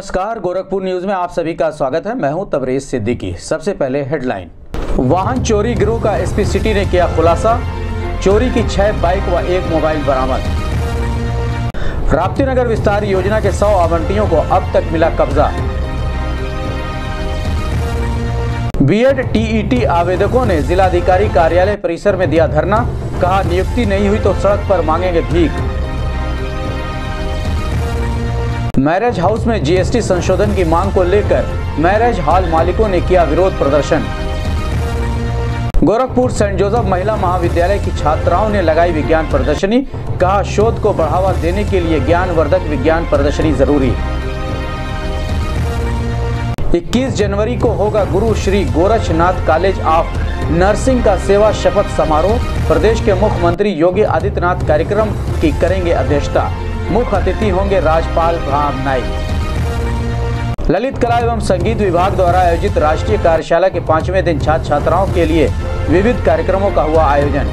नमस्कार, गोरखपुर न्यूज़ में आप सभी का स्वागत है। मैं हूँ तबरेज सिद्दीकी। सबसे पहले हेडलाइन। वाहन चोरी गिरोह का एसपी सिटी ने किया खुलासा। चोरी की छह बाइक व एक मोबाइल बरामद। राप्ती नगर विस्तार योजना के 100 आवंटियों को अब तक मिला कब्जा। बीएड टीईटी आवेदकों ने जिलाधिकारी कार्यालय परिसर में दिया धरना। कहा, नियुक्ति नहीं हुई तो सड़क पर मांगेंगे भीख। मैरिज हाउस में जीएसटी संशोधन की मांग को लेकर मैरिज हॉल मालिकों ने किया विरोध प्रदर्शन। गोरखपुर सेंट जोसेफ महिला महाविद्यालय की छात्राओं ने लगाई विज्ञान प्रदर्शनी, कहा शोध को बढ़ावा देने के लिए ज्ञानवर्धक विज्ञान प्रदर्शनी ज़रूरी। 21 जनवरी को होगा Guru Shri Gorakhnath college of nursing का सेवा शपथ समारोह। प्रदेश के मुख्यमंत्री योगी आदित्यनाथ कार्यक्रम की करेंगे अध्यक्षता। मुख्य अतिथि होंगे राज्यपाल राम नाइक ललित कला एवं संगीत विभाग द्वारा आयोजित राष्ट्रीय कार्यशाला के पाँचवें दिन छात्र छात्राओं के लिए विविध कार्यक्रमों का हुआ आयोजन।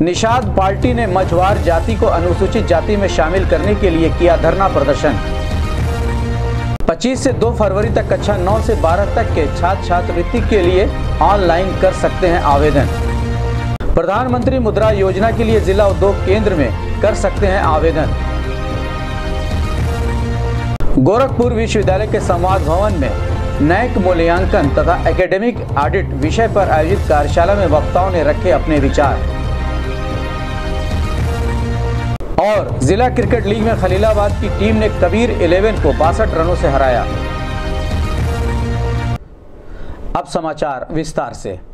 निषाद पार्टी ने मझवार जाति को अनुसूचित जाति में शामिल करने के लिए किया धरना प्रदर्शन। 25 से 2 फरवरी तक कक्षा 9 से 12 तक के छात्र छात्रवृत्ति के लिए ऑनलाइन कर सकते हैं आवेदन। प्रधानमंत्री मुद्रा योजना के लिए जिला उद्योग केंद्र में कर सकते हैं आवेदन। गोरखपुर विश्वविद्यालय के संवाद भवन में नैक मूल्यांकन तथा एकेडमिक ऑडिट विषय पर आयोजित कार्यशाला में वक्ताओं ने रखे अपने विचार। और जिला क्रिकेट लीग में खलीलाबाद की टीम ने कबीर 11 को बासठ रनों से हराया। अब समाचार विस्तार से।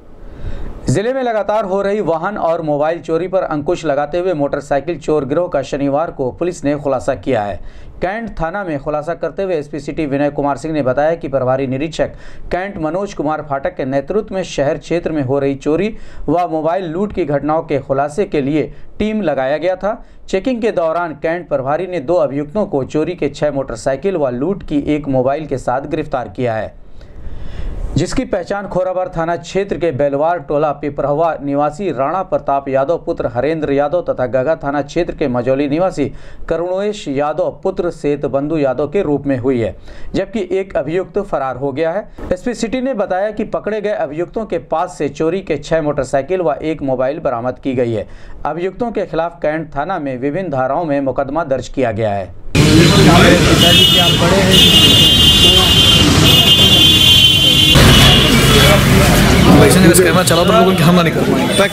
ज़िले में लगातार हो रही वाहन और मोबाइल चोरी पर अंकुश लगाते हुए मोटरसाइकिल चोर गिरोह का शनिवार को पुलिस ने खुलासा किया है। कैंट थाना में खुलासा करते हुए एसपी सिटी विनय कुमार सिंह ने बताया कि प्रभारी निरीक्षक कैंट मनोज कुमार फाटक के नेतृत्व में शहर क्षेत्र में हो रही चोरी व मोबाइल लूट की घटनाओं के खुलासे के लिए टीम लगाया गया था। चेकिंग के दौरान कैंट प्रभारी ने दो अभियुक्तों को चोरी के छह मोटरसाइकिल व लूट की एक मोबाइल के साथ गिरफ़्तार किया है। जिसकी पहचान खोराबार थाना क्षेत्र के बेलवार टोला पिपरहवा निवासी राणा प्रताप यादव, पुत्र हरेंद्र यादव तथा गगा थाना क्षेत्र के मजौली निवासी करुणेश यादव, पुत्र सेत बंधु यादव के रूप में हुई है, जबकि एक अभियुक्त फरार हो गया है। एसपी सिटी ने बताया कि पकड़े गए अभियुक्तों के पास से चोरी के छह मोटरसाइकिल व एक मोबाइल बरामद की गई है। अभियुक्तों के खिलाफ कैंट थाना में विभिन्न धाराओं में मुकदमा दर्ज किया गया है। वैसे नहीं बस कैमरा चला तो लोगों की हमला नहीं कर पाएँगे ट्रैक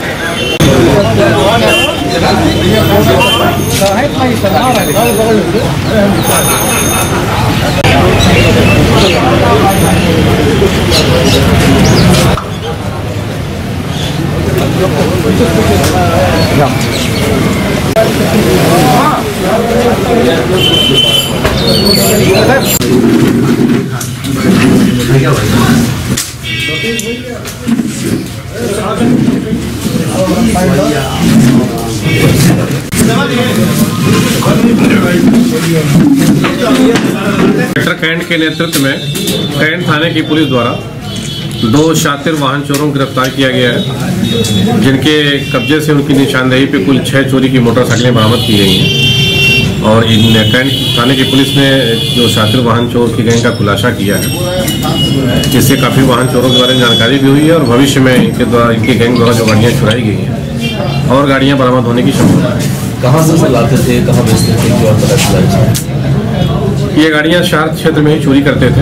रुकिए इंस्पेक्टर कैंट के नेतृत्व में कैंट थाने की पुलिस द्वारा दो शातिर वाहन चोरों को गिरफ़्तार किया गया है, जिनके कब्जे से उनकी निशानदेही पे कुल छह चोरी की मोटरसाइकिलें बरामद की गई हैं और इन कैंट थाने की पुलिस ने जो शातिर वाहन चोर की गैंग का खुलासा किया है जिससे काफ़ी वाहन चोरों के बारे में जानकारी भी हुई है और भविष्य में इनके द्वारा, इनके गैंग द्वारा जो गाड़ियाँ चुराई गई हैं, और गाड़ियाँ बरामद होने की संभावना है कहाँ से लाते थे, कहाँ बेचते थे, क्या पता चला? ये गाड़ियाँ शार्द क्षेत्र में ही चोरी करते थे।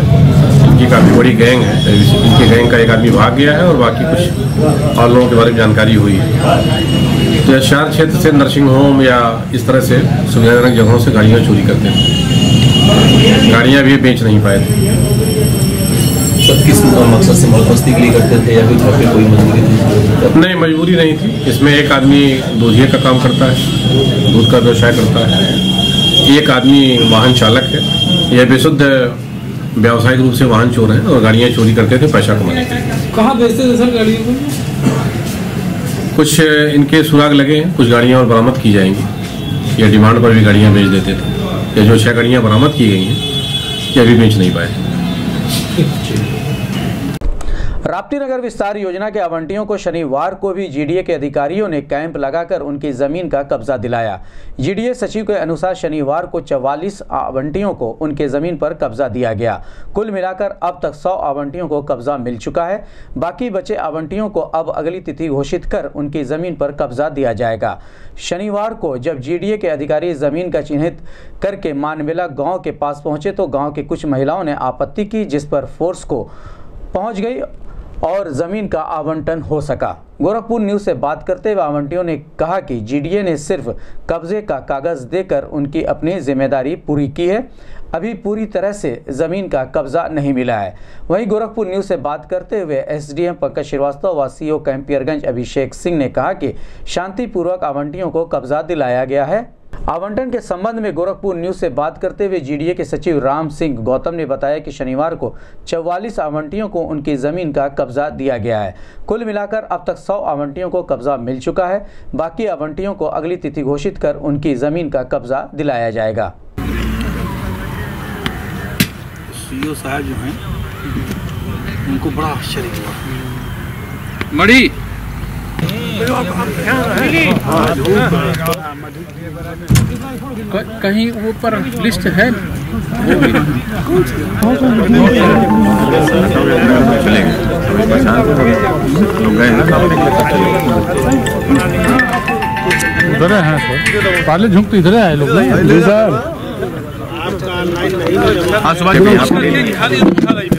इनकी काफ़ी बड़ी गैंग है। इनके गैंग का एक आदमी भाग गया है और बाकी कुछ और लोगों के बारे में जानकारी हुई है। तो यह शार्द क्षेत्र से नर्सिंग होम या इस तरह से सुविधाजनक जगहों से गाड़ियाँ चोरी करते थे। गाड़ियाँ भी बेच नहीं पाए थे। सब किस मकसद से मौजमस्ती के लिए करते थे या फिर कोई मजबूरी थी? नहीं मजबूरी नहीं थी। इसमें एक आदमी दूधिये का काम करता है दूध का व्यवसाय करता है। एक आदमी वाहन चालक है। यह बेशुद्ध व्यावसायिक रूप से वाहन चोर हैं और गाड़ियाँ चोरी करते थे पैसा कमाने के लिए। कहाँ बेचते थे सर गाड़ियों को? कुछ इनके सुराग लगे हैं कुछ गाड़ियाँ और बरामद की जाएँगी। या डिमांड पर भी गाड़ियाँ बेच देते थे। या जो छह गाड़ियाँ बरामद की गई हैं ये अभी बेच नहीं पाए। राप्ती नगर विस्तार योजना के आवंटियों को शनिवार को भी जीडीए के अधिकारियों ने कैंप लगाकर उनकी ज़मीन का कब्जा दिलाया। जीडीए सचिव के अनुसार शनिवार को 44 आवंटियों को उनके ज़मीन पर कब्जा दिया गया। कुल मिलाकर अब तक 100 आवंटियों को कब्जा मिल चुका है। बाकी बचे आवंटियों को अब अगली तिथि घोषित कर उनकी ज़मीन पर कब्जा दिया जाएगा। शनिवार को जब जीडीए के अधिकारी ज़मीन का चिन्हित करके मानवेला गाँव के पास पहुँचे तो गाँव की कुछ महिलाओं ने आपत्ति की, जिस पर फोर्स को पहुँच गई। और ज़मीन का आवंटन हो सका। गोरखपुर न्यूज़ से बात करते हुए आवंटियों ने कहा कि जीडीए ने सिर्फ़ कब्जे का कागज़ देकर उनकी अपनी ज़िम्मेदारी पूरी की है। अभी पूरी तरह से ज़मीन का कब्जा नहीं मिला है। वहीं गोरखपुर न्यूज़ से बात करते हुए एसडीएम पंकज श्रीवास्तव व सीओ कैंपियरगंज अभिषेक सिंह ने कहा कि शांतिपूर्वक आवंटियों को कब्जा दिलाया गया है। आवंटन के संबंध में गोरखपुर न्यूज़ से बात करते हुए जीडीए के सचिव राम सिंह गौतम ने बताया कि शनिवार को 44 आवंटियों को उनकी ज़मीन का कब्जा दिया गया है। कुल मिलाकर अब तक 100 आवंटियों को कब्जा मिल चुका है। बाकी आवंटियों को अगली तिथि घोषित कर उनकी ज़मीन का कब्जा दिलाया जाएगा। सीईओ साहब जो हैं उनको बड़ा आश्चर्य हुआ। मड़ी! कहीं ऊपर लिस्ट है? इधर है सर। पहले झुक तो इधर आए लोग सर हाँ है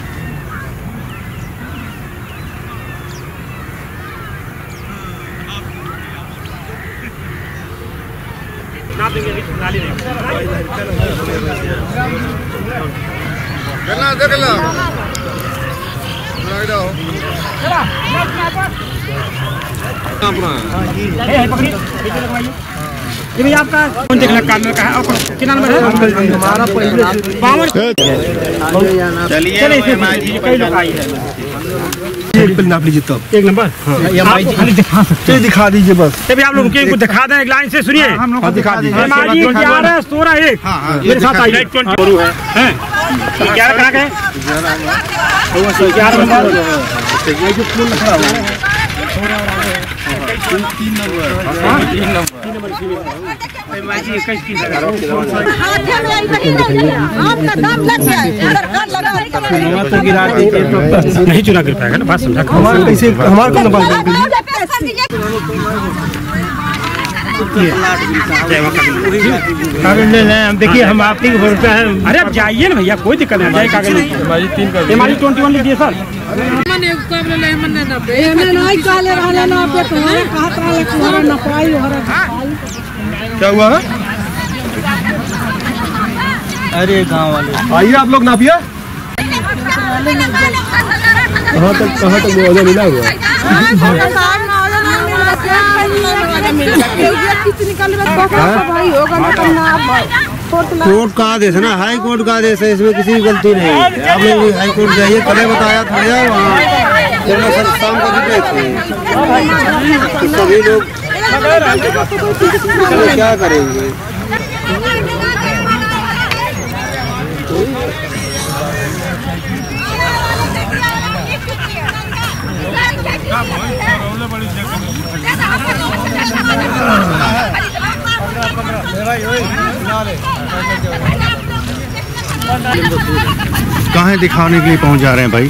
कितना ये भैया आपका कौन देखना कार्नर का है? और कितना नंबर है? हमारा पहले। चलिए इसमें कई लोग आई है। नाप लीजिए तब। एक नंबर। खाली दिखा सकते ये दिखा दीजिए बस। ये आप लोग को दिखा दें एक लाइन से सुनिए। हाँ दिखा दीजिए। एम आई जी ग्यारह सोलह एक। मेरे साथ आइए। है। ग्यारह कहाँ गए? ग्यारह। नंबर। आपका नंबर लग गया है अगर कार्ड तो नहीं चुना कर पाएगा ना बात समझा हमारे कैसे हमारे को नंबर पैसा दीजिए कागज़ ले लें हम देखिए हम आपकी भरोसा है। अरे आप जाइए ना भैया कोई दिक्कत नहीं जाइए कागज़ एम ट्वेंटी वन लीजिए सर। क्या हुआ है? अरे गाँव वाले। आइए आप लोग नापिए। कहाँ तक कहाँ तक मुआवजा मिला हुआ? कोर्ट का आदेश है ना? हाई कोर्ट का आदेश है, इसमें किसी की गलती नहीं आप लोग हाई कोर्ट जाइए कल बताया था यार वहाँ। शाम को थे। सभी लोग क्या करेंगे? कहाँ दिखाने के लिए पहुँच जा रहे हैं भाई?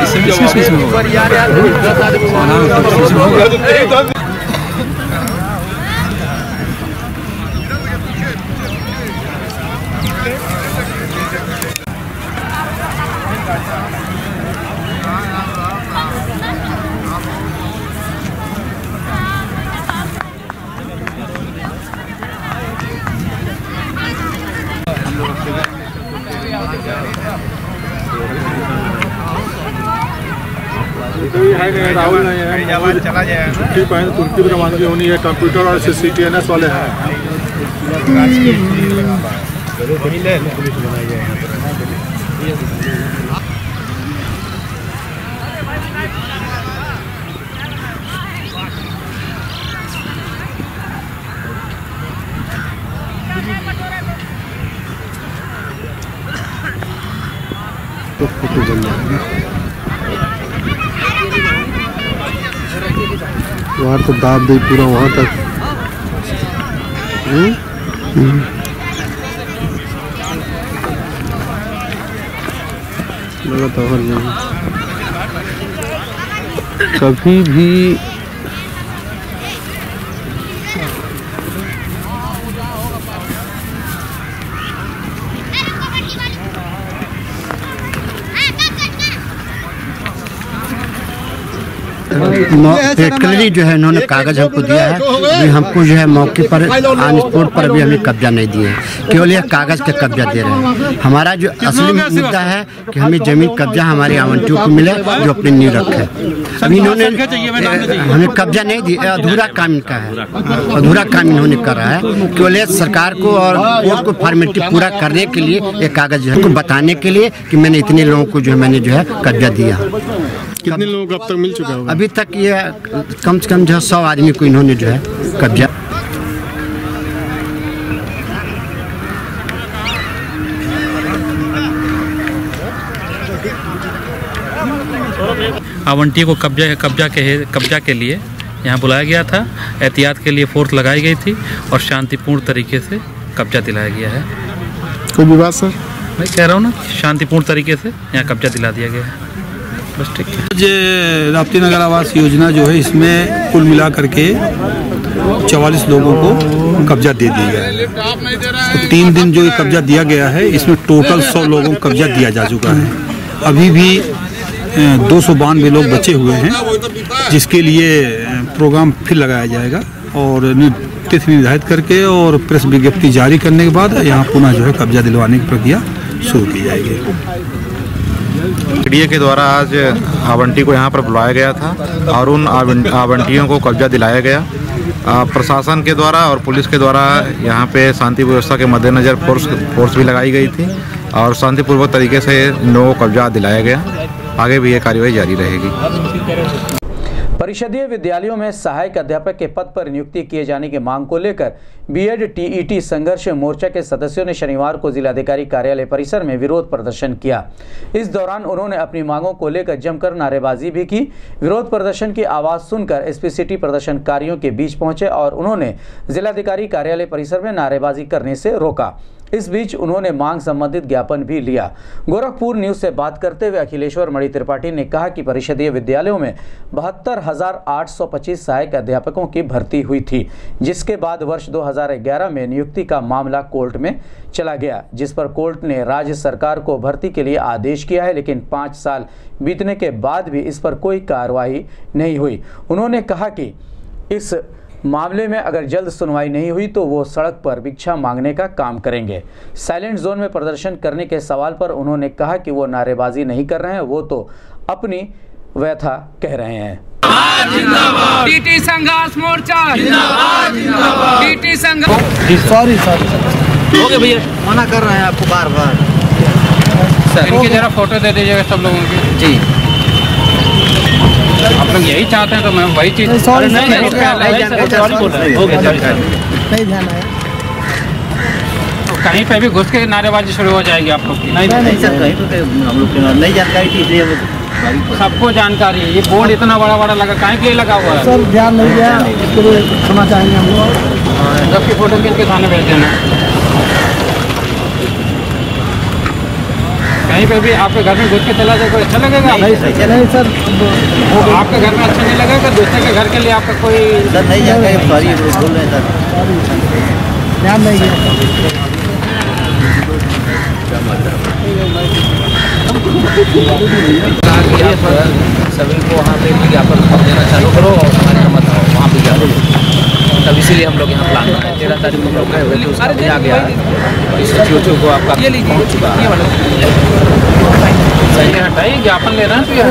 इससे किस किसमें होगा नाम किस इसमें होगा राहुल नहीं है जाएगा छुट्टी पहले तुर्की रवानगी होनी है, कंप्यूटर और सी टी एन एस वाले हैं। तो फ़ोटो बन जाएगी वहाँ तो दाब दे पूरा वहाँ तक हम्म? लगा तो कभी भी पेटकलरी जो है इन्होंने कागज़ हमको दिया है अभी हमको जो है मौके पर ऑन स्पॉट पर अभी हमें कब्जा नहीं दिए केवल यह कागज़ का कब्जा दे रहे हैं। हमारा जो असली मुद्दा है कि हमें ज़मीन कब्जा हमारे आवंटियों को मिले जो अपने नींव रखे अभी इन्होंने हमें कब्जा नहीं दिया अधूरा काम इनका है। अधूरा काम इन्होंने कर रहा है। केवल सरकार को और कोर्ट को फॉर्मेलिटी पूरा करने के लिए ये कागज़ है बताने के लिए कि मैंने इतने लोगों को जो है मैंने जो है कब्जा दिया। कितने लोगों को अब तक मिल चुका होगा? अभी तक ये कम से कम जो है सौ आदमी को इन्होंने जो है कब्जा। आवंटियों को कब्जा कब्जा के कब्जा के लिए यहाँ बुलाया गया था। एहतियात के लिए फोर्स लगाई गई थी और शांतिपूर्ण तरीके से कब्जा दिलाया गया है। कोई विवाद सर? मैं कह रहा हूँ ना शांतिपूर्ण तरीके से यहाँ कब्जा दिला दिया गया है। बस ठीक है। ये राप्ती नगर आवास योजना जो है, इसमें कुल मिला करके चवालीस लोगों को कब्जा दे दिया गया है। तो तीन दिन जो ये कब्जा दिया गया है, इसमें टोटल सौ लोगों को कब्जा दिया जा चुका है। अभी भी दो सौ बानवे लोग बचे हुए हैं, जिसके लिए प्रोग्राम फिर लगाया जाएगा और तिथि निर्धारित करके और प्रेस विज्ञप्ति जारी करने के बाद यहाँ पुनः जो है कब्जा दिलवाने की प्रक्रिया शुरू की जाएगी। मीडिया के द्वारा आज आवंटी को यहाँ पर बुलाया गया था और उन आवंटियों को कब्जा दिलाया गया। प्रशासन के द्वारा और पुलिस के द्वारा यहाँ पे शांति व्यवस्था के मद्देनज़र फोर्स फोर्स भी लगाई गई थी और शांतिपूर्वक तरीके से को कब्जा दिलाया गया। आगे भी ये कार्रवाई जारी रहेगी। परिषदीय विद्यालयों में सहायक अध्यापक के पद पर नियुक्ति किए जाने की मांग को लेकर बीएड टीईटी संघर्ष मोर्चा के सदस्यों ने शनिवार को जिलाधिकारी कार्यालय परिसर में विरोध प्रदर्शन किया। इस दौरान उन्होंने अपनी मांगों को लेकर जमकर नारेबाजी भी की। विरोध प्रदर्शन की आवाज़ सुनकर एसपी सिटी प्रदर्शनकारियों के बीच पहुँचे और उन्होंने जिलाधिकारी कार्यालय परिसर में नारेबाजी करने से रोका। इस बीच उन्होंने मांग संबंधित ज्ञापन भी लिया। गोरखपुर न्यूज़ से बात करते हुए अखिलेश्वर मणि त्रिपाठी ने कहा कि परिषदीय विद्यालयों में बहत्तर सहायक अध्यापकों की भर्ती हुई थी, जिसके बाद वर्ष 2011 में नियुक्ति का मामला कोर्ट में चला गया, जिस पर कोर्ट ने राज्य सरकार को भर्ती के लिए आदेश किया है, लेकिन पाँच साल बीतने के बाद भी इस पर कोई कार्रवाई नहीं हुई। उन्होंने कहा कि इस मामले में अगर जल्द सुनवाई नहीं हुई तो वो सड़क पर भिक्षा मांगने का काम करेंगे। साइलेंट जोन में प्रदर्शन करने के सवाल पर उन्होंने कहा कि वो नारेबाजी नहीं कर रहे हैं वो तो अपनी व्यथा कह रहे हैं। टीटी संघर्ष मोर्चा। टीटी संघ सॉरी सॉरी ओके भैया। मना कर रहे हैं आपको बार बार सर इनकी जरा फ़ोटो दे दीजिएगा सब लोगों की। जी। आप लोग यही चाहते हैं तो मैं वही चीज़ सॉरी नहीं, नहीं, हैं। हो। ध्यान आया कहीं पे भी घुस के नारेबाजी शुरू हो जाएगी आप लोग की। नहीं नहीं सर कहीं तो हम लोग नहीं जानकारी थी इसलिए सबको जानकारी है। ये बोर्ड इतना बड़ा बड़ा लगा कहीं के लिए लगा हुआ है? सर ध्यान नहीं गया इसके लिए क्षमा चाहेंगे हम लोग। सबकी फ़ोटो खींच के थाने भेज देना। कहीं पे भी आपके घर में घुस के चला जाए कोई अच्छा लगेगा? नहीं सर नहीं सर। वो आपके घर में अच्छा नहीं लगेगा? दूसरे के घर के लिए आपका कोई सर नहीं जानकारी सॉरी बोल रहे हैं सर। ध्यान नहीं सभी को वहाँ पे विज्ञापन देना चालू करो और हमारे यहाँ मत वहाँ विज्ञापन तब इसीलिए हम लोग यहाँ प्लान बनाए तेरह तारीख को हम लोग गए हुए थे उसका भी आ गया। इस चीज़ों को आपका पहुँच चुका। है सही है हटाइए ज्ञापन ले रहे हैं तो ये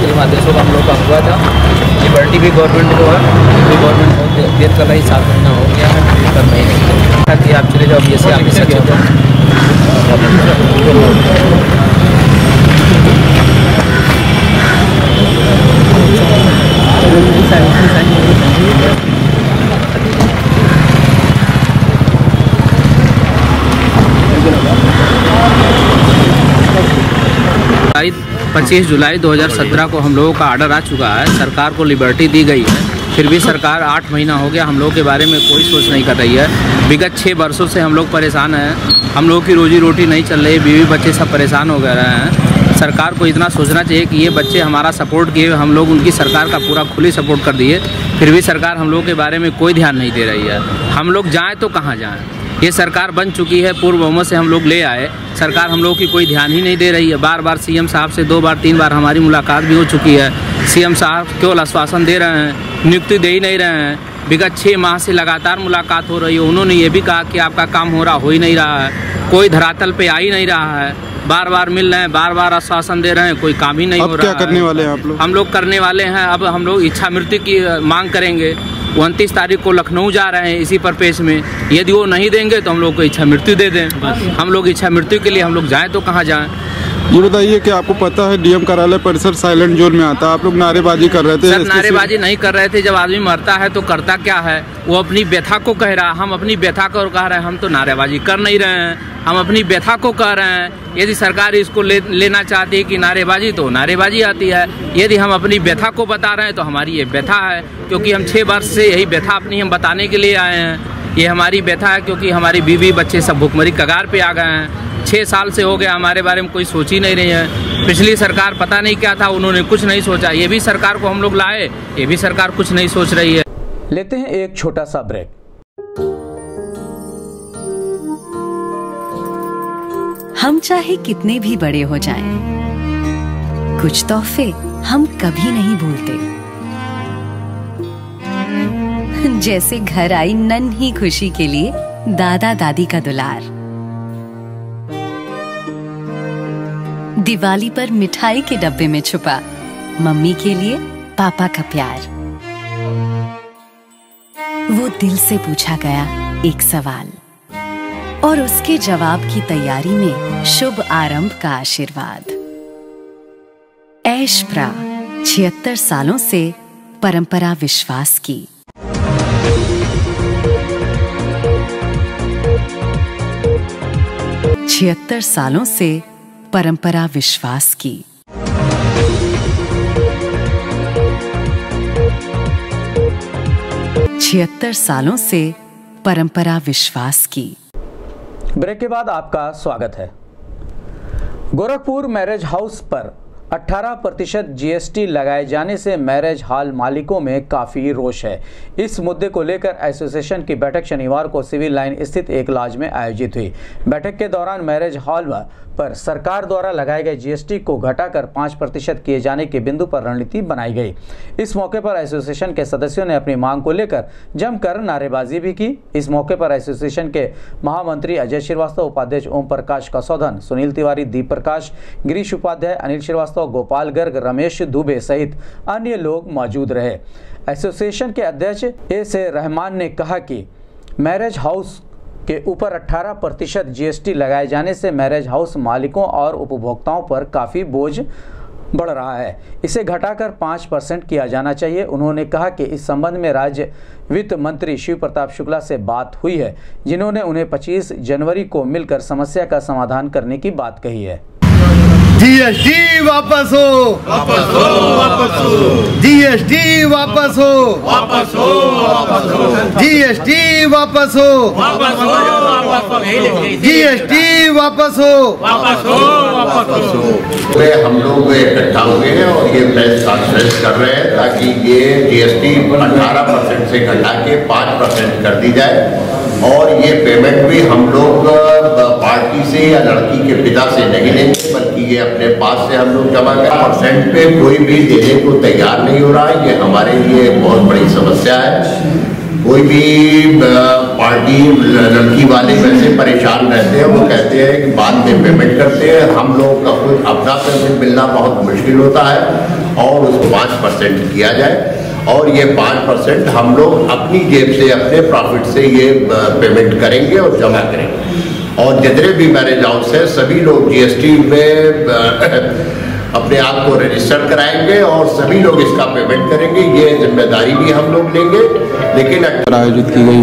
के आदेशों का हम लोग का हुआ था। लिबर्टी भी गवर्नमेंट जो है भी गवर्नमेंट बहुत देर कर रही सात महीना हो गया है। कर नहीं। कि आप चले जाओ बी एस सी ऑफ़िस से चले जाओ जुलाई पच्चीस जुलाई 2017 को हम लोगों का आर्डर आ चुका है। सरकार को लिबर्टी दी गई है। फिर भी सरकार आठ महीना हो गया हम लोग के बारे में कोई सोच नहीं कर रही है। विगत छः वर्षों से हम लोग परेशान हैं। हम लोग की रोजी रोटी नहीं चल रही, बीवी बच्चे सब परेशान हो गए हैं। सरकार को इतना सोचना चाहिए कि ये बच्चे हमारा सपोर्ट किए, हम लोग उनकी सरकार का पूरा खुली सपोर्ट कर दिए। फिर भी सरकार हम लोग के बारे में कोई ध्यान नहीं दे रही है। हम लोग जाएँ तो कहाँ जाएँ? ये सरकार बन चुकी है, पूर्व बहुमत से हम लोग ले आए। सरकार हम लोग की कोई ध्यान ही नहीं दे रही है। बार बार सीएम साहब से दो बार, तीन बार हमारी मुलाकात भी हो चुकी है। सीएम साहब केवल आश्वासन दे रहे हैं नियुक्ति दे ही नहीं रहे हैं। विगत छः माह से लगातार मुलाकात हो रही है। उन्होंने ये भी कहा कि आपका काम हो रहा हो ही नहीं रहा है। कोई धरातल पे आ ही नहीं रहा है। बार बार मिल रहे हैं बार बार आश्वासन दे रहे हैं कोई काम ही नहीं अब हो क्या रहा करने है। वाले हैं आप लोग? हम लोग करने वाले हैं। अब हम लोग इच्छा मृत्यु की मांग करेंगे। उनतीस तारीख को लखनऊ जा रहे हैं इसी परपेश में। यदि वो नहीं देंगे तो हम लोग को इच्छा मृत्यु दे। दें हम लोग इच्छा मृत्यु के लिए हम लोग जाएँ तो कहाँ जाएँ? ये बताइए कि आपको पता है डीएम कार्यालय परिसर साइलेंट जोन में आता है? आप लोग नारेबाजी कर रहे थे सर नारेबाजी नहीं कर रहे थे। जब आदमी मरता है तो करता क्या है? वो अपनी व्यथा को कह रहा है। हम अपनी व्यथा को कह रहे हैं हम तो नारेबाजी कर नहीं रहे हैं। हम अपनी व्यथा को कह रहे हैं। यदि सरकार इसको ले, लेना चाहती है कि नारेबाजी तो नारेबाजी आती है। यदि हम अपनी व्यथा को बता रहे हैं तो हमारी ये व्यथा है। क्योंकि हम छः वर्ष से यही व्यथा अपनी हम बताने के लिए आए हैं। ये हमारी व्यथा है क्योंकि हमारी बीवी बच्चे सब भुखमरी कगार पे आ गए हैं। छः साल से हो गया हमारे बारे में कोई सोच ही नहीं रही है। पिछली सरकार पता नहीं क्या था उन्होंने कुछ नहीं सोचा। ये भी सरकार को हम लोग लाए ये भी सरकार कुछ नहीं सोच रही है। लेते हैं एक छोटा सा ब्रेक। हम चाहे कितने भी बड़े हो जाएँ, कुछ तोहफे हम कभी नहीं भूलते। जैसे घर आई नन्ही खुशी के लिए दादा दादी का दुलार। दिवाली पर मिठाई के डब्बे में छुपा। मम्मी के लिए पापा का प्यार। वो दिल से पूछा गया एक सवाल। और उसके जवाब की तैयारी में शुभ आरंभ का आशीर्वाद। ऐश प्रा छिहत्तर सालों से परंपरा विश्वास की। छिहत्तर सालों से परंपरा विश्वास की। छिहत्तर सालों से परंपरा विश्वास की। ब्रेक के बाद आपका स्वागत है। गोरखपुर मैरिज हाउस पर 18 प्रतिशत जीएसटी लगाए जाने से मैरिज हॉल मालिकों में काफ़ी रोष है। इस मुद्दे को लेकर एसोसिएशन की बैठक शनिवार को सिविल लाइन स्थित एक लॉज में आयोजित हुई। बैठक के दौरान मैरिज हॉल पर सरकार द्वारा लगाए गए जीएसटी को घटाकर 5 प्रतिशत किए जाने के बिंदु पर रणनीति बनाई गई। इस मौके पर एसोसिएशन के सदस्यों ने अपनी मांग को लेकर जमकर नारेबाजी भी की। इस मौके पर एसोसिएशन के महामंत्री अजय श्रीवास्तव, उपाध्यक्ष ओम प्रकाश कसौधन, सुनील तिवारी, दीप प्रकाश, गिरीश उपाध्याय, अनिल श्रीवास्तव, गोपाल गर्ग, रमेश दुबे सहित अन्य लोग मौजूद रहे। एसोसिएशन के अध्यक्ष एस ए रहमान ने कहा कि मैरिज हाउस के ऊपर 18 प्रतिशत जीएसटी लगाए जाने से मैरिज हाउस मालिकों और उपभोक्ताओं पर काफ़ी बोझ बढ़ रहा है। इसे घटाकर पाँच परसेंट किया जाना चाहिए। उन्होंने कहा कि इस संबंध में राज्य वित्त मंत्री शिव प्रताप शुक्ला से बात हुई है, जिन्होंने उन्हें 25 जनवरी को मिलकर समस्या का समाधान करने की बात कही है। जीएसटी वापस हो। वापस हो वापस हो। जीएसटी वापस हो। वापस हो वापस हो। जीएसटी वापस हो। वापस हो वापस हो वापस हो। वापस हो वापस हो। वे हम लोग इकट्ठा हुए हैं और ये प्रेस कॉन्फ्रेंस कर रहे हैं ताकि ये जीएसटी 18 परसेंट से घटा के 5 परसेंट कर दी जाए। और ये पेमेंट भी हम लोग पार्टी से या लड़की के पिता से नहीं लेंगे बल्कि ये अपने पास से हम लोग जमा कर। परसेंट पे कोई भी देने को तैयार नहीं हो रहा। है ये हमारे लिए बहुत बड़ी समस्या है। कोई भी पार्टी लड़की वाले वैसे परेशान रहते हैं, वो कहते हैं कि बाद में पेमेंट करते हैं, हम लोग का खुद अपना पेमेंट मिलना बहुत मुश्किल होता है और उसको पाँच परसेंट किया जाए और ये पाँच परसेंट हम लोग अपनी जेब से, अपने प्रॉफिट से ये पेमेंट करेंगे और जमा करेंगे। और जितने भी मैरिज हाउस है, सभी लोग जीएसटी में अपने आप को रजिस्टर कराएँगे और सभी लोग इसका पेमेंट करेंगे। ये ज़िम्मेदारी भी हम लोग लेंगे। लेकिन आयोजित की गई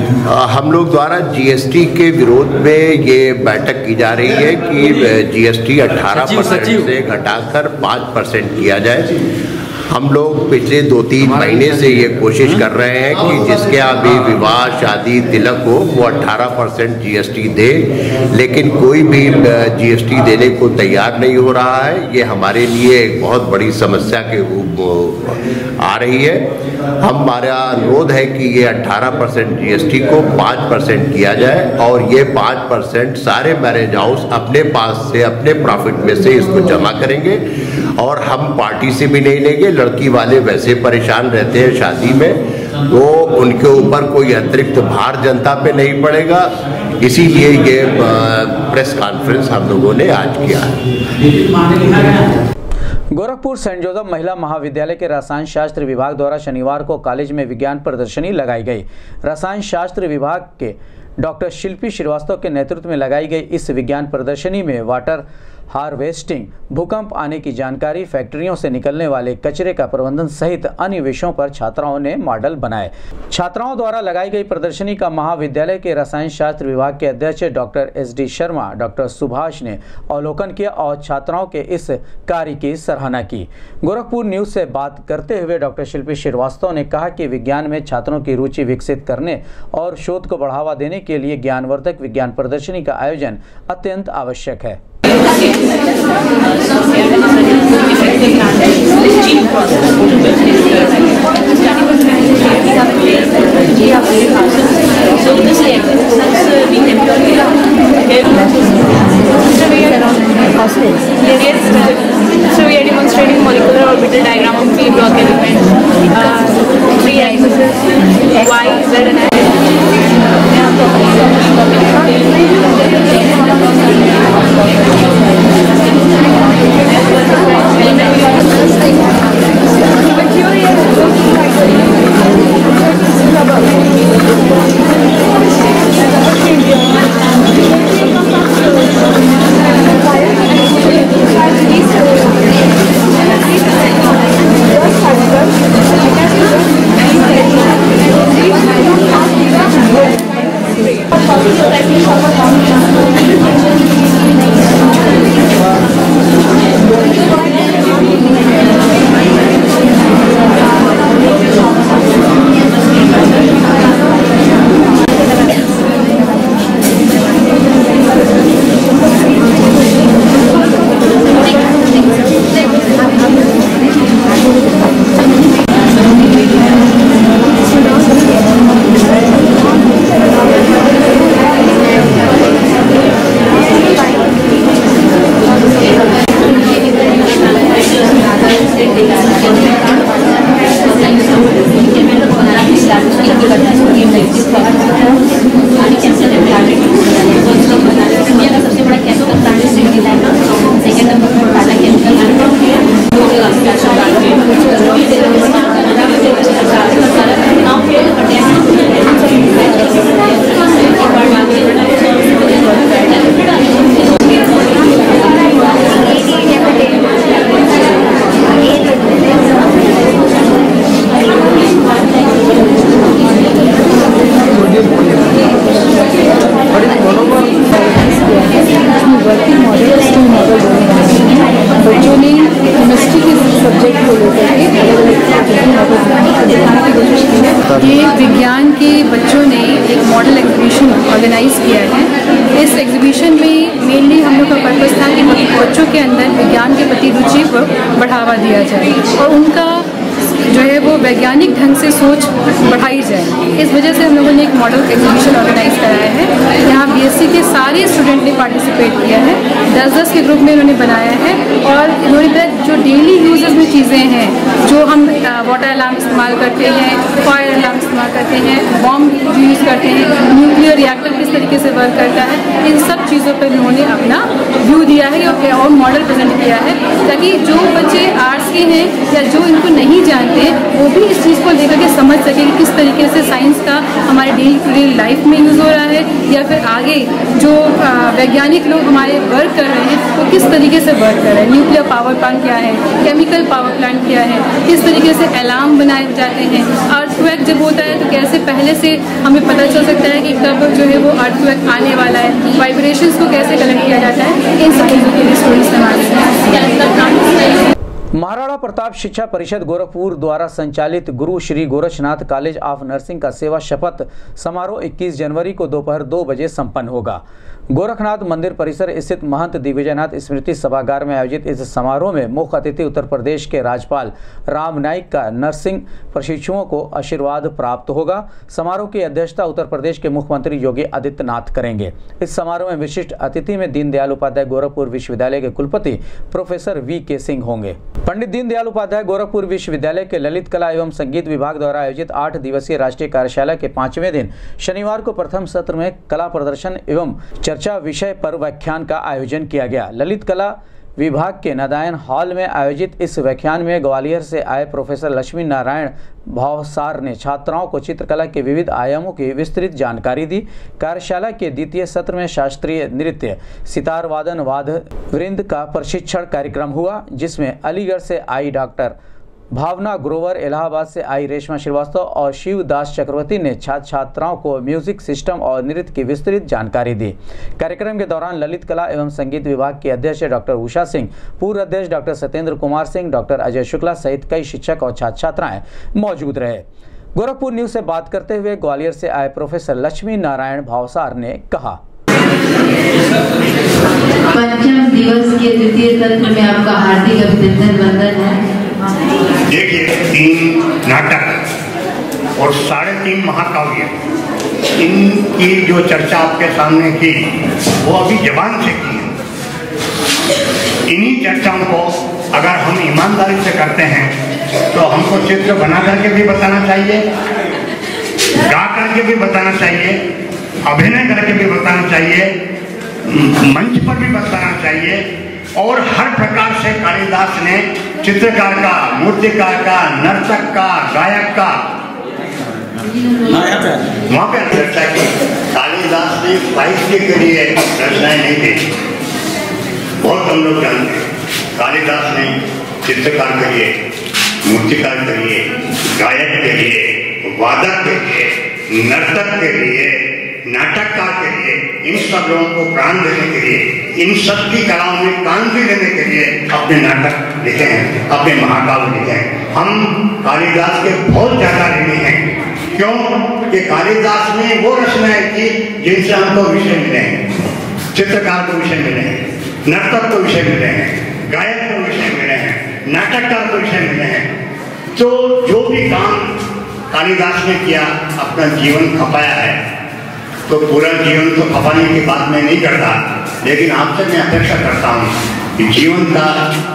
हम लोग द्वारा जीएसटी के विरोध में ये बैठक की जा रही है कि जीएसटी 18 परसेंट से घटाकर 5 परसेंट किया जाए। हम लोग पिछले दो तीन महीने से ये कोशिश कर रहे हैं कि जिसके अभी भी विवाह शादी तिलक हो वो 18 परसेंट जीएसटी दे लेकिन कोई भी जीएसटी देने को तैयार नहीं हो रहा है। ये हमारे लिए एक बहुत बड़ी समस्या के रूप आ रही है। हमारा अनुरोध है कि ये 18 परसेंट जी को 5 परसेंट किया जाए और ये 5 परसेंट सारे मैरिज हाउस अपने पास से, अपने प्रॉफिट में से इसको जमा करेंगे और हम पार्टी से भी नहीं लेंगे। लड़की वाले वैसे परेशान रहते हैं शादी में तो उनके ऊपर कोई अतिरिक्त भार जनता पे नहीं पड़ेगा। इसीलिए ये प्रेस कॉन्फ्रेंस हम लोगों ने आज किया है। गोरखपुर सेंट जोसेफ महिला महाविद्यालय के रसायन शास्त्र विभाग द्वारा शनिवार को कॉलेज में विज्ञान प्रदर्शनी लगाई गई। रसायन शास्त्र विभाग के डॉक्टर शिल्पी श्रीवास्तव के नेतृत्व में लगाई गई इस विज्ञान प्रदर्शनी में वाटर हार्वेस्टिंग, भूकंप आने की जानकारी फैक्ट्रियों से निकलने वाले कचरे का प्रबंधन सहित अन्य विषयों पर छात्राओं ने मॉडल बनाए। छात्राओं द्वारा लगाई गई प्रदर्शनी का महाविद्यालय के रसायन शास्त्र विभाग के अध्यक्ष doctor S D Sharma, doctor Subhash ने अवलोकन किया और छात्राओं के इस कार्य की सराहना की। गोरखपुर न्यूज़ से बात करते हुए डॉक्टर शिल्पी श्रीवास्तव ने कहा कि विज्ञान में छात्रों की रुचि विकसित करने और शोध को बढ़ावा देने के लिए ज्ञानवर्धक विज्ञान प्रदर्शनी का आयोजन अत्यंत आवश्यक है। So this exercise इन सब चीज़ों पर उन्होंने अपना व्यू दिया है और मॉडल प्रेजेंट किया है, ताकि जो बच्चे आर्ट्स के हैं या जो इनको नहीं जानते, वो भी इस चीज़ को लेकर के समझ सके कि किस तरीके से साइंस का हमारे डेली टू डे लाइफ में यूज़ हो रहा है या फिर आगे जो वैज्ञानिक लोग हमारे वर्क कर रहे हैं, वो किस तरीके से वर्क कर रहे हैं न्यूक्लियर पावर प्लांट क्या है केमिकल पावर प्लांट क्या है, किस तरीके से अलार्म बनाए जाते हैं अर्थक्वेक जब होता है तो कैसे पहले से हमें पता चल सकता है कि कब जो है वो अर्थक्वेक आने वाला है वाइब्रेशंस को कैसे कलेक्ट किया जाता है, इन सब चीज़ों के लिए स्टोरी इस्तेमाल महाराणा प्रताप शिक्षा परिषद गोरखपुर द्वारा संचालित Guru Shri Gorakhnath college of nursing का सेवा शपथ समारोह 21 जनवरी को दोपहर दो बजे संपन्न होगा। गोरखनाथ मंदिर परिसर स्थित महंत दिग्विजयनाथ स्मृति सभागार में आयोजित इस समारोह में मुख्य अतिथि उत्तर प्रदेश के राज्यपाल राम नाइक का नर्सिंग प्रशिक्षुओं को आशीर्वाद प्राप्त होगा। समारोह की अध्यक्षता उत्तर प्रदेश के मुख्यमंत्री योगी आदित्यनाथ करेंगे। इस समारोह में विशिष्ट अतिथि में दीनदयाल उपाध्याय गोरखपुर विश्वविद्यालय के कुलपति प्रोफेसर वी के सिंह होंगे। पंडित दीनदयाल उपाध्याय गोरखपुर विश्वविद्यालय के ललित कला एवं संगीत विभाग द्वारा आयोजित आठ दिवसीय राष्ट्रीय कार्यशाला के पाँचवें दिन शनिवार को प्रथम सत्र में कला प्रदर्शन एवं चर्चा विषय पर व्याख्यान का आयोजन किया गया। ललित कला विभाग के नदायन हॉल में आयोजित इस व्याख्यान में ग्वालियर से आए प्रोफेसर लक्ष्मी नारायण भावसार ने छात्राओं को चित्रकला के विविध आयामों की विस्तृत जानकारी दी। कार्यशाला के द्वितीय सत्र में शास्त्रीय नृत्य, सितार वादन वाद वृंद का प्रशिक्षण कार्यक्रम हुआ, जिसमें अलीगढ़ से आई डॉक्टर भावना ग्रोवर इलाहाबाद से आई रेशमा श्रीवास्तव और शिवदास चक्रवर्ती ने छात्र छात्राओं को म्यूज़िक सिस्टम और नृत्य की विस्तृत जानकारी दी। कार्यक्रम के दौरान ललित कला एवं संगीत विभाग की अध्यक्ष डॉक्टर उषा सिंह, पूर्व अध्यक्ष डॉक्टर सत्येंद्र कुमार सिंह, डॉक्टर अजय शुक्ला सहित कई शिक्षक और छात्र छात्राएँ मौजूद रहे। गोरखपुर न्यूज़ से बात करते हुए ग्वालियर से आए प्रोफेसर लक्ष्मी नारायण भावसार ने कहा पंचम दिवस के द्वितीय तत्व में आपका हार्दिक अभिनंदन, वंदन है। देखिए, तीन नाटक और साढ़े तीन महाकाव्य। इनकी जो चर्चा आपके सामने की, वो अभी जबान से की है। इन्हीं चर्चाओं को अगर हम ईमानदारी से करते हैं तो हमको चित्र बना करके भी बताना चाहिए, गा करके भी बताना चाहिए, अभिनय करके भी बताना चाहिए, मंच पर भी बताना चाहिए और हर प्रकार से कालिदास ने चित्रकार का मूर्तिकार का नर्तक का गायक का वहाँ पे चर्चा की। कालिदास ने साहित्य के लिए रचनाएँ नहीं दी बहुत हम लोग जानते हैं। कालिदास ने चित्रकार के लिए मूर्तिकार के लिए गायक के लिए वादक के लिए नर्तक के लिए नाटककार के लिए इन सब लोगों को प्राण देने के लिए, इन सब की कलाओं में क्रांति देने के लिए अपने नाटक लिखे हैं, अपने महाकाव्य लिखे हैं। हम कालिदास के बहुत ज़्यादा ऋणी हैं। क्यों? कि कालिदास ने वो रचनाएँ की जिनसे हमको विषय मिले हैं, चित्रकार को विषय मिले हैं, नर्तक को विषय मिले हैं, गायक को विषय मिले हैं, नाटककार को विषय मिले हैं। तो जो भी काम कालिदास ने किया, अपना जीवन खपाया है। तो पूरा जीवन तो खपाने की बात मैं नहीं करता, लेकिन आपसे मैं अपेक्षा करता हूँ कि जीवन का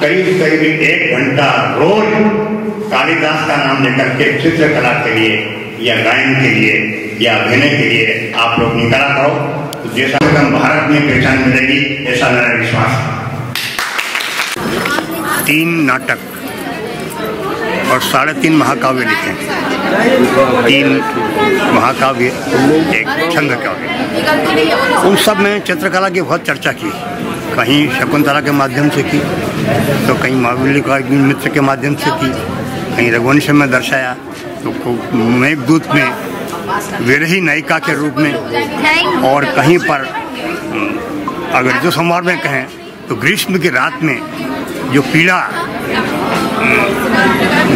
करीब करीब एक घंटा रोज कालिदास का नाम लेकर के चित्रकला के लिए या गायन के लिए या अभिनय के लिए आप लोग निकला करो। तो जैसा हम भारत में पहचान मिलेगी, ऐसा मेरा विश्वास तीन नाटक। और साढ़े तीन महाकाव्य लिखे तीन महाकाव्य एक छंद काव्य उन सब में चित्रकला की बहुत चर्चा की। कहीं शकुंतला के माध्यम से की तो कहीं महाबली का मित्र के माध्यम से की, कहीं रघुवंश में दर्शाया तो मेघदूत में, विरही नायिका के रूप में, और कहीं पर, अगर जो संवार में कहें तो ग्रीष्म की रात में जो पीड़ा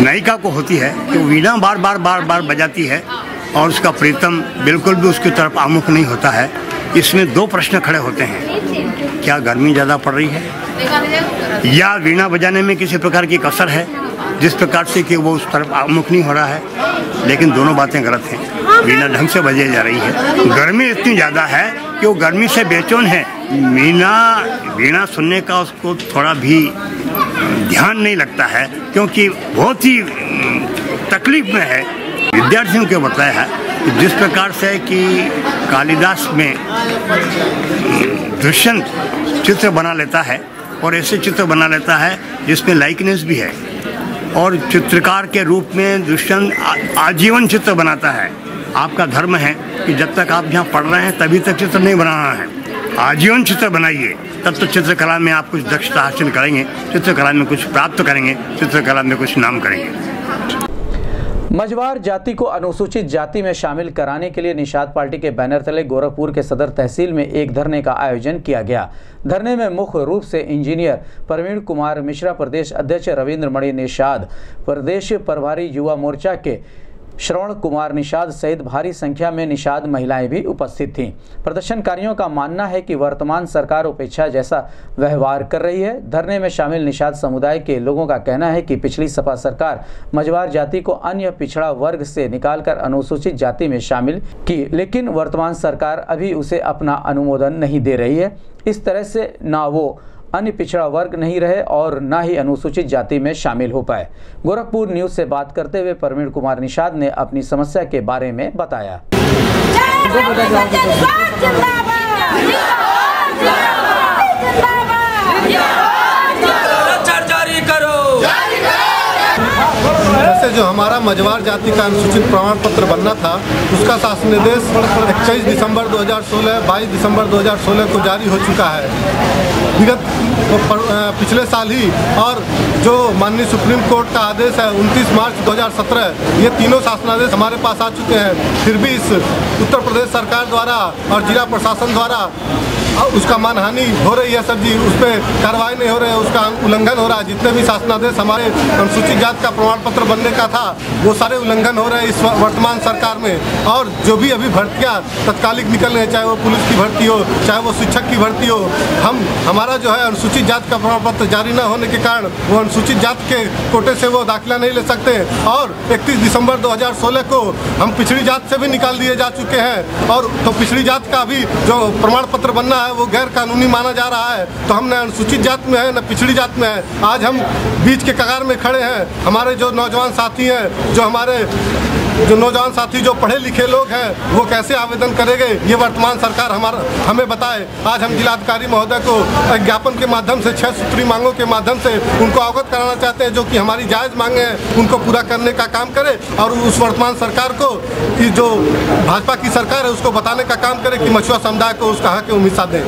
नायिका को होती है तो वीणा बार बार बार बार बजाती है और उसका प्रीतम बिल्कुल भी उसकी तरफ़ आमुख नहीं होता है। इसमें दो प्रश्न खड़े होते हैं। क्या गर्मी ज़्यादा पड़ रही है? या वीणा बजाने में किसी प्रकार की कसर है, जिस प्रकार से कि वो उस तरफ़ आमुख नहीं हो रहा है? लेकिन दोनों बातें गलत हैं। वीणा ढंग से बजाई जा रही है। गर्मी इतनी ज़्यादा है कि वो गर्मी से बेचैन है। वीणा वीणा सुनने का उसको थोड़ा भी ध्यान नहीं लगता है, क्योंकि बहुत ही तकलीफ़ में है। विद्यार्थियों को बताया है जिस प्रकार से कि कालिदास में दुष्यंत चित्र बना लेता है, और ऐसे चित्र बना लेता है जिसमें लाइकनेस भी है। और चित्रकार के रूप में दुष्यंत आजीवन चित्र बनाता है। आपका धर्म है कि जब तक आप यहाँ पढ़ रहे हैं, तभी तक चित्र नहीं बनाना है। आजीवन चित्र बनाइए। तब तो चित्रकला में आप कुछ दक्षता हासिल करेंगे, चित्रकला में कुछ प्राप्त करेंगे, चित्रकला में कुछ नाम करेंगे। मझवार जाति को अनुसूचित जाति में शामिल कराने के लिए निषाद पार्टी के बैनर तले गोरखपुर के सदर तहसील में एक धरने का आयोजन किया गया। धरने में मुख्य रूप से इंजीनियर प्रवीण कुमार मिश्रा, प्रदेश अध्यक्ष रविंद्र मणि निषाद, प्रदेश प्रभारी युवा मोर्चा के श्रवण कुमार निषाद सहित भारी संख्या में निषाद महिलाएँ भी उपस्थित थीं। प्रदर्शनकारियों का मानना है कि वर्तमान सरकार उपेक्षा जैसा व्यवहार कर रही है। धरने में शामिल निषाद समुदाय के लोगों का कहना है कि पिछली सपा सरकार मझवार जाति को अन्य पिछड़ा वर्ग से निकालकर अनुसूचित जाति में शामिल की, लेकिन वर्तमान सरकार अभी उसे अपना अनुमोदन नहीं दे रही है। इस तरह से ना वो अन्य पिछड़ा वर्ग नहीं रहे और न ही अनुसूचित जाति में शामिल हो पाए। गोरखपुर न्यूज़ से बात करते हुए प्रवीण कुमार निषाद ने अपनी समस्या के बारे में बताया। जो हमारा मझवार जाति का अनुसूचित प्रमाण पत्र बनना था, उसका शासन निर्देश इक्कीस दिसंबर 2016 22 दिसंबर 2016 को जारी हो चुका है। विगत पिछले साल ही और जो माननीय सुप्रीम कोर्ट का आदेश है 29 मार्च 2017 ये तीनों शासनादेश हमारे पास आ चुके हैं। फिर भी इस उत्तर प्रदेश सरकार द्वारा और जिला प्रशासन द्वारा उसका मानहानि हो रही है सर जी, उस पर कार्रवाई नहीं हो रही है, उसका उल्लंघन हो रहा है। जितने भी शासनादेश हमारे अनुसूचित जात का प्रमाण पत्र बनने का था, वो सारे उल्लंघन हो रहे हैं इस वर्तमान सरकार में। और जो भी अभी भर्तियाँ तत्कालिक निकल रहे हैं, चाहे वो पुलिस की भर्ती हो, चाहे वो शिक्षक की भर्ती हो, हम, हमारा जो है अनुसूचित जात का प्रमाण पत्र जारी न होने के कारण वो अनुसूचित जात के कोटे से वो दाखिला नहीं ले सकते और इकतीस दिसंबर दो हज़ार सोलह को हम पिछड़ी जात से भी निकाल दिए जा चुके हैं। और तो पिछड़ी जात का भी जो प्रमाण पत्र बनना है, वो गैर कानूनी माना जा रहा है। तो हम न अनुसूचित जात में है, न पिछड़ी जात में है। आज हम बीच के कगार में खड़े हैं। हमारे जो नौजवान साथी हैं, जो हमारे जो नौजवान साथी, जो पढ़े लिखे लोग हैं, वो कैसे आवेदन करेंगे? ये वर्तमान सरकार हमारा, हमें बताए। आज हम जिलाधिकारी महोदय को ज्ञापन के माध्यम से, छह सूत्री मांगों के माध्यम से उनको अवगत कराना चाहते हैं, जो कि हमारी जायज़ मांगे हैं, उनको पूरा करने का काम करे और उस वर्तमान सरकार को कि जो भाजपा की सरकार है, उसको बताने का काम करे कि मछुआ समुदाय को उसका हक उम्मीद दें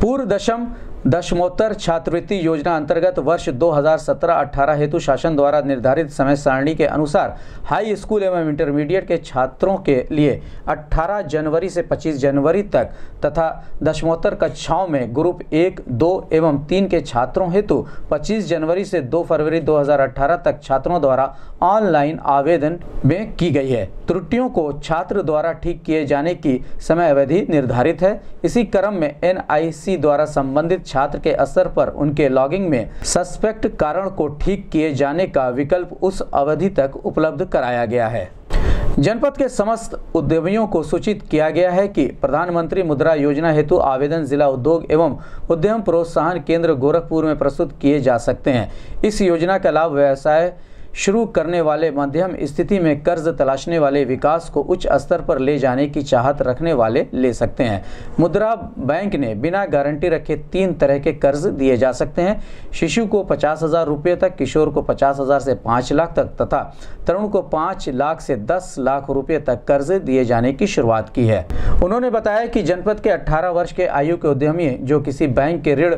पूर्व दशम दशमोत्तर छात्रवृत्ति योजना अंतर्गत वर्ष 2017-18 हेतु शासन द्वारा निर्धारित समय सारणी के अनुसार हाई स्कूल एवं इंटरमीडिएट के छात्रों के लिए 18 जनवरी से 25 जनवरी तक तथा दशमोत्तर कक्षाओं में ग्रुप एक, दो एवं तीन के छात्रों हेतु 25 जनवरी से 2 फरवरी 2018 तक छात्रों द्वारा ऑनलाइन आवेदन में की गई है। त्रुटियों को छात्र द्वारा ठीक किए जाने की समय अवधि निर्धारित है। इसी क्रम में NIC द्वारा संबंधित छात्र के असर पर उनके लॉगिंग में सस्पेक्ट कारण को ठीक किए जाने का विकल्प उस अवधि तक उपलब्ध कराया गया है। जनपद के समस्त उद्यमियों को सूचित किया गया है कि प्रधानमंत्री मुद्रा योजना हेतु आवेदन जिला उद्योग एवं उद्यम प्रोत्साहन केंद्र गोरखपुर में प्रस्तुत किए जा सकते हैं। इस योजना का लाभ व्यवसाय शुरू करने वाले मध्यम स्थिति में कर्ज तलाशने वाले विकास को उच्च स्तर पर ले जाने की चाहत रखने वाले ले सकते हैं। मुद्रा बैंक ने बिना गारंटी रखे तीन तरह के कर्ज दिए जा सकते हैं। शिशु को पचास हज़ार रुपये तक, किशोर को पचास हज़ार से पाँच लाख तक तथा तरुण को पाँच लाख से दस लाख रुपये तक कर्ज दिए जाने की शुरुआत की है। उन्होंने बताया कि जनपद के अट्ठारह वर्ष के आयु के उद्यमी जो किसी बैंक के ऋण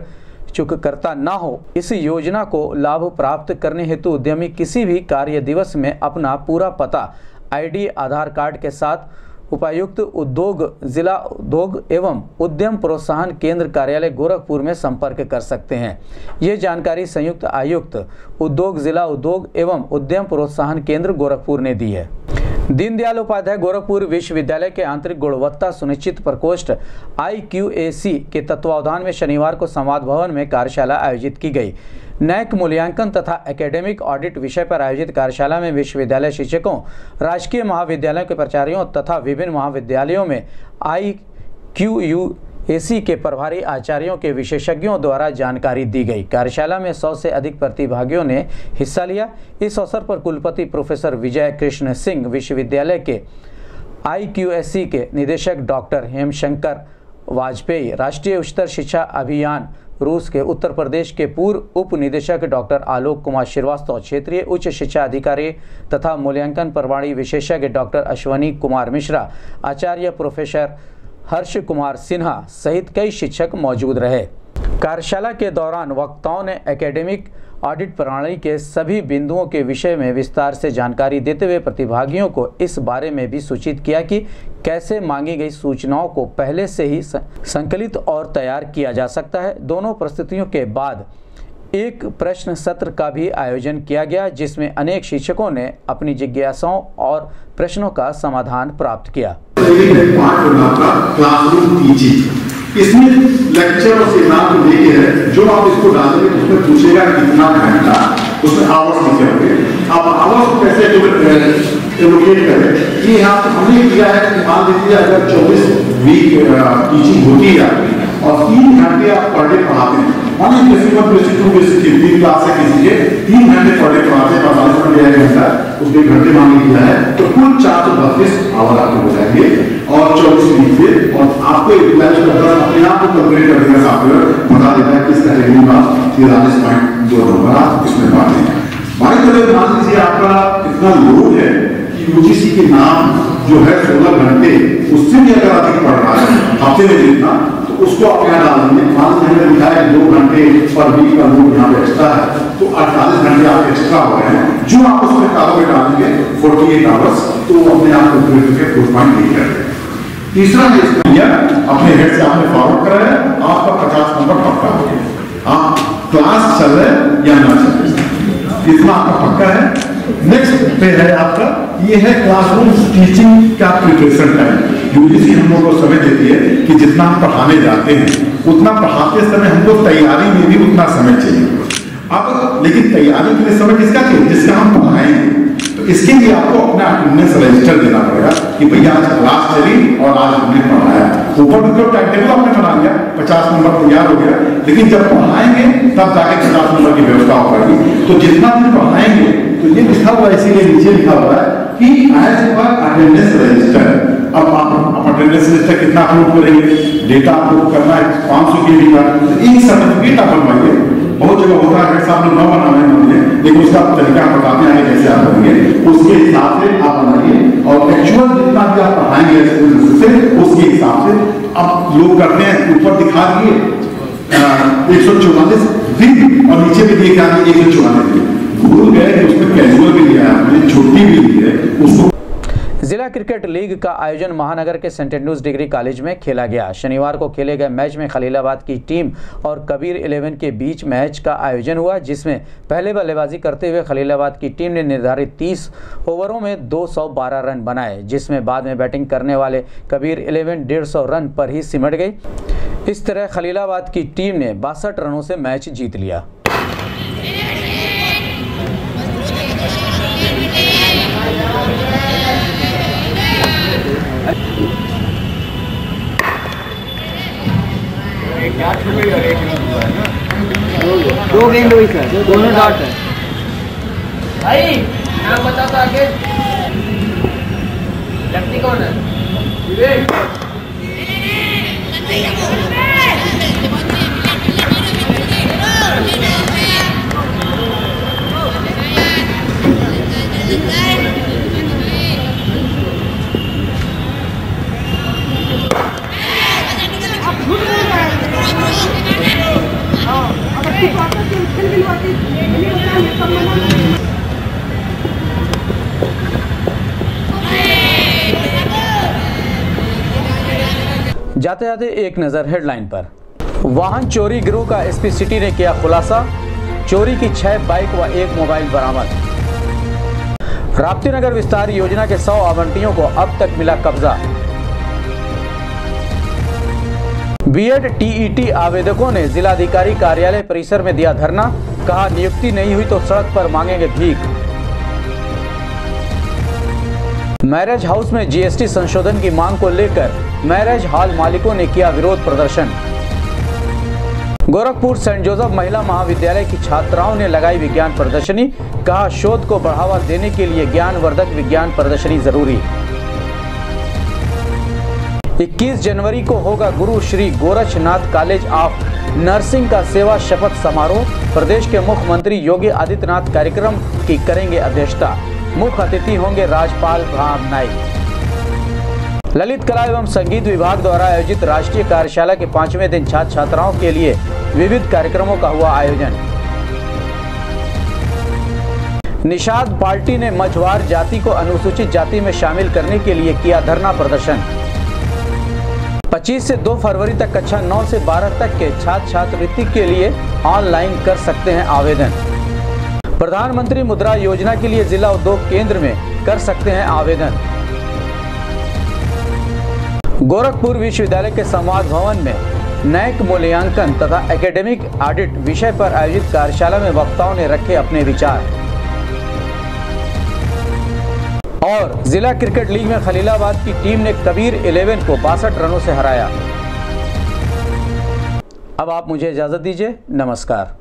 चुककर्ता न हो, इस योजना को लाभ प्राप्त करने हेतु उद्यमी किसी भी कार्य दिवस में अपना पूरा पता, आईडी, आधार कार्ड के साथ उपायुक्त, उद्योग, जिला उद्योग एवं उद्यम प्रोत्साहन केंद्र कार्यालय गोरखपुर में संपर्क कर सकते हैं। ये जानकारी संयुक्त आयुक्त, उद्योग, जिला उद्योग एवं उद्यम प्रोत्साहन केंद्र गोरखपुर ने दी है। दीनदयाल उपाध्याय गोरखपुर विश्वविद्यालय के आंतरिक गुणवत्ता सुनिश्चित प्रकोष्ठ IQAC के तत्वावधान में शनिवार को संवाद भवन में कार्यशाला आयोजित की गई। नैक मूल्यांकन तथा एकेडमिक ऑडिट विषय पर आयोजित कार्यशाला में विश्वविद्यालय शिक्षकों, राजकीय महाविद्यालयों के प्राचार्यों तथा विभिन्न महाविद्यालयों में आई क्यू यू एसी के प्रभारी आचार्यों के विशेषज्ञों द्वारा जानकारी दी गई। कार्यशाला में 100 से अधिक प्रतिभागियों ने हिस्सा लिया। इस अवसर पर कुलपति प्रोफेसर विजय कृष्ण सिंह, विश्वविद्यालय के आईक्यूएससी के निदेशक डॉक्टर हेमशंकर वाजपेयी, राष्ट्रीय उच्चतर शिक्षा अभियान रूस के उत्तर प्रदेश के पूर्व उप निदेशक डॉक्टर आलोक कुमार श्रीवास्तव, क्षेत्रीय उच्च शिक्षा अधिकारी तथा मूल्यांकन प्रणाली विशेषज्ञ डॉक्टर अश्वनी कुमार मिश्रा, आचार्य प्रोफेसर हर्ष कुमार सिन्हा सहित कई शिक्षक मौजूद रहे। कार्यशाला के दौरान वक्ताओं ने एकेडमिक ऑडिट प्रणाली के सभी बिंदुओं के विषय में विस्तार से जानकारी देते हुए प्रतिभागियों को इस बारे में भी सूचित किया कि कैसे मांगी गई सूचनाओं को पहले से ही संकलित और तैयार किया जा सकता है। दोनों परिस्थितियों के बाद एक प्रश्न सत्र का भी आयोजन किया गया, जिसमें अनेक शिक्षकों ने अपनी जिज्ञासाओं और प्रश्नों का समाधान प्राप्त किया। क्लासरूम टीचिंग इसमें लेक्चर और सेमिनार को लेके है, जो आप इसको डालेंगे तो उसमें पूछेगा कितना घंटा, उसमें आवर्स लिखे होंगे। आप आवर्स को कैसे एलोकेट करें? कि यहाँ हमने किया है कि मान लीजिए अगर 24 वीक टीचिंग होती है आपकी और तीन घंटे आप पर पढ़ाते हैं मान लीजिए one basic two basic three तीन क्लास किसी के तीन घंटे डे पढ़ाते हैं, पैंतालीस मिनट या घंटा, उसके घंटे मान लिया है तो कुल चार सौ बत्तीस आवर आपको हो जाएँगे। और चौबीस वीक पे, और आपको अपने आप को कैलकुलेट कर देगा सॉफ्टवेयर बता देता है किस कैटेगरी आप तिरालीस पॉइंट दो नंबर आप इसमें बांटेंगे हमारी तरह मान लीजिए आपका इतना लोड है कि यूजीसी के नाम जो है सोलह घंटे, उससे भी अगर अधिक पढ़ रहा है, हफ़्ते में जितना तो उसको यहाँ डालेंगे मान हमने लिखा है दो घंटे पर वीक का लोड यहाँ पे एक्स्ट्रा है। तो अड़तालीस घंटे आप एक्स्ट्रा हो रहे हैं। जो आप उसमें कालों में डालेंगे फोर्टी एट आवर्स तो अपने आप को करके फोर पॉइंट लिख करते तीसरा है अपने हेड से आपने फॉरवर्ड कराया, आपका पचास नंबर पक्का हो गया। आप क्लास चल रहे या ना चल रहे इतना आपका पक्का है? नेक्स्ट पे है आपका, ये है क्लासरूम टीचिंग का प्रिपरेशन टाइम यूजीसी हम लोग को समय देती है कि जितना हम पढ़ाने जाते हैं, उतना पढ़ाते समय हमको तैयारी में भी उतना समय चाहिए। अब, लेकिन तैयारी के लिए समय किसका चाहिए? जिसका हम पढ़ाएँगे। तो इसके लिए आपको अपना अटेंडेंस रजिस्टर देना पड़ेगा कि भैया आज क्लास चली और आज हमने पढ़ाया। ऊपर तो टाइम टेबल आपने बना लिया, पचास नंबर तैयार हो गया। लेकिन जब पढ़ाएँगे, तब जाके पचास नंबर की व्यवस्था हो पाएगी। तो जितना दिन पढ़ाएँगे तो ये लिखा हुआ इसीलिए नीचे लिखा हुआ है कि एज पर अटेंडेंस रजिस्टर अब आप अटेंडेंस रजिस्टर कितना अपलोड करेंगे? डेटा अपलोड करना है, पाँच सौ के बी का एक सर्टिफिकेट आप बनवाइए। बहुत जगह होता है साहब लोग न बनाने होते हैं लेकिन उसका तरीका बताते हैं कैसे आप करेंगे उसके हिसाब से आप बनाइए, और एक्चुअल जितना भी आप पढ़ाएँगे से उसके हिसाब से अब लोग करते हैं, ऊपर दिखा दिए एक सौ चौवालीस दिन, और नीचे भी दिए एक सौ चौवालीस दिन। भूल गए कि उसमें कैजुअल भी लिया है आपने छुट्टी भी ली है, उसको जिला क्रिकेट लीग का आयोजन महानगर के सेंट एंड्रूज डिग्री कॉलेज में खेला गया। शनिवार को खेले गए मैच में खलीलाबाद की टीम और कबीर इलेवन के बीच मैच का आयोजन हुआ, जिसमें पहले बल्लेबाजी करते हुए खलीलाबाद की टीम ने निर्धारित 30 ओवरों में 212 रन बनाए, जिसमें बाद में बैटिंग करने वाले कबीर इलेवन डेढ़ रन पर ही सिमट गई। इस तरह खलीलाबाद की टीम ने बासठ रनों से मैच जीत लिया। दो गेंद हुई सर दोनों डॉट है। भाई नाम बता तो आगे। लेफ्टी कौन है? विवेक जाते जाते एक नज़र हेडलाइन पर। वाहन चोरी गिरोह का एसपी सिटी ने किया खुलासा। चोरी की छह बाइक व एक मोबाइल बरामद। राप्ती नगर विस्तार योजना के 100 आवंटियों को अब तक मिला कब्जा। बीएड टीईटी आवेदकों ने जिलाधिकारी कार्यालय परिसर में दिया धरना। कहा, नियुक्ति नहीं हुई तो सड़क पर मांगेंगे भीख। मैरिज हाउस में जीएसटी संशोधन की मांग को लेकर मैरिज हॉल मालिकों ने किया विरोध प्रदर्शन। गोरखपुर सेंट जोसेफ महिला महाविद्यालय की छात्राओं ने लगाई विज्ञान प्रदर्शनी। कहा, शोध को बढ़ावा देने के लिए ज्ञानवर्धक विज्ञान प्रदर्शनी ज़रूरी। 21 जनवरी को होगा Guru Shri Gorakhnath college of nursing का सेवा शपथ समारोह। प्रदेश के मुख्यमंत्री योगी आदित्यनाथ कार्यक्रम की करेंगे अध्यक्षता। मुख्य अतिथि होंगे राज्यपाल राम नाईक। ललित कला एवं संगीत विभाग द्वारा आयोजित राष्ट्रीय कार्यशाला के पाँचवें दिन छात्र छात्राओं के लिए विविध कार्यक्रमों का हुआ आयोजन। निषाद पार्टी ने मझवार जाति को अनुसूचित जाति में शामिल करने के लिए किया धरना प्रदर्शन। 25 से 2 फरवरी तक कक्षा 9 से 12 तक के छात्र छात्रवृत्ति के लिए ऑनलाइन कर सकते हैं आवेदन। प्रधानमंत्री मुद्रा योजना के लिए जिला उद्योग केंद्र में कर सकते हैं आवेदन। गोरखपुर विश्वविद्यालय के संवाद भवन में नैक मूल्यांकन तथा एकेडमिक ऑडिट विषय पर आयोजित कार्यशाला में वक्ताओं ने रखे अपने विचार। और जिला क्रिकेट लीग में खलीलाबाद की टीम ने कबीर 11 को बासठ रनों से हराया। अब आप मुझे इजाज़त दीजिए। नमस्कार।